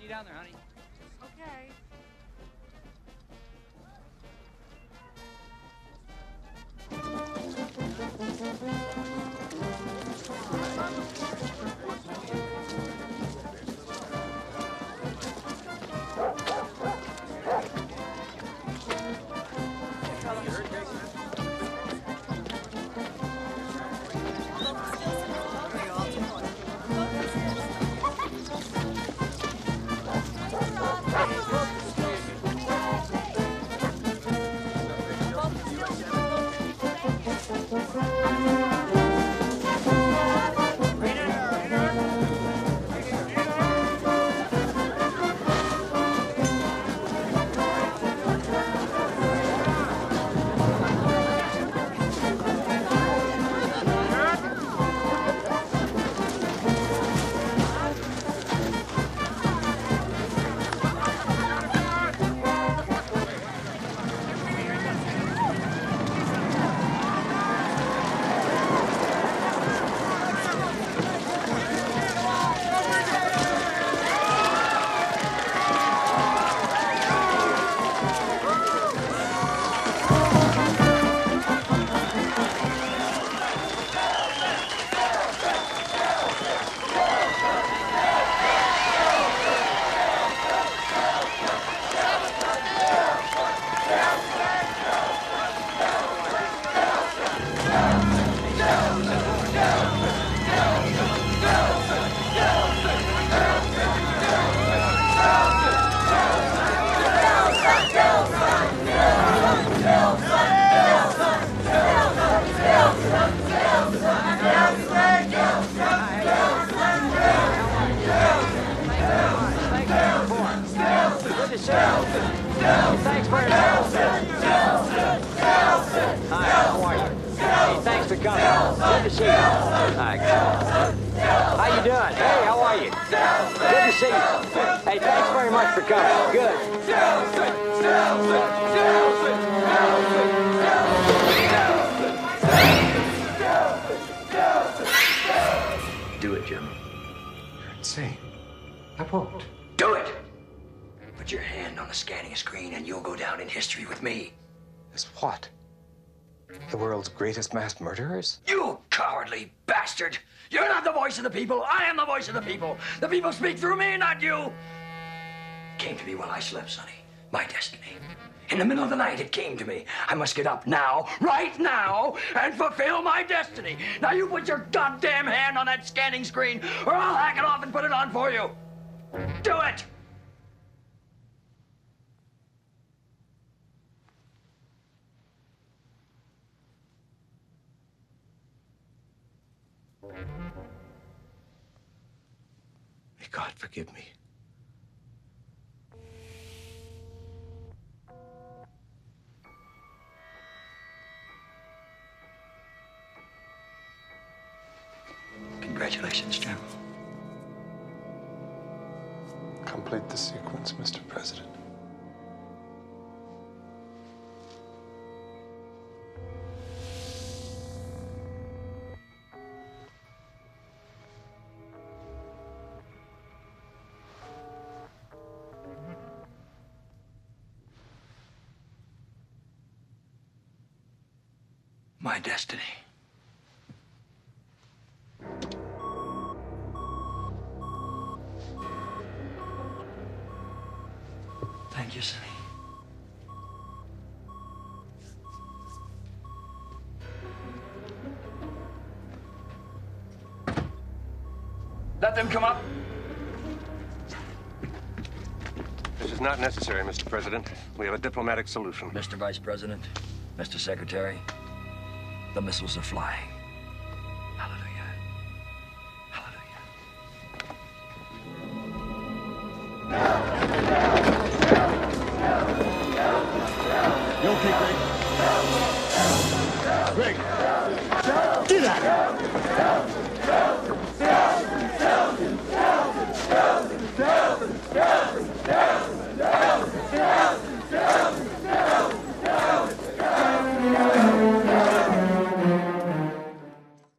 you down there, honey. Okay. Good see you. Hi. How you doing? Hey, how are you? Good to see you. Hey, thanks very much for coming. Good. Do it, Jim. You're insane. I won't. Do it! Put your hand on the scanning screen and you'll go down in history with me. As what? The world's greatest mass murderers? You cowardly bastard! You're not the voice of the people. I am the voice of the people. The people speak through me, not you. It Came to me while I slept, Sonny. My destiny. In the middle of the night, it came to me. I must get up now, right now, and fulfill my destiny. Now you put your goddamn hand on that scanning screen, or I'll hack it off and put it on for you. Do it! May God forgive me. Congratulations, General. Complete the sequence, Mr. President. My destiny. Thank you, Sonny. Let them come up. This is not necessary, Mr. President. We have a diplomatic solution. Mr. Vice President, Mr. Secretary, the missiles are flying. Hallelujah.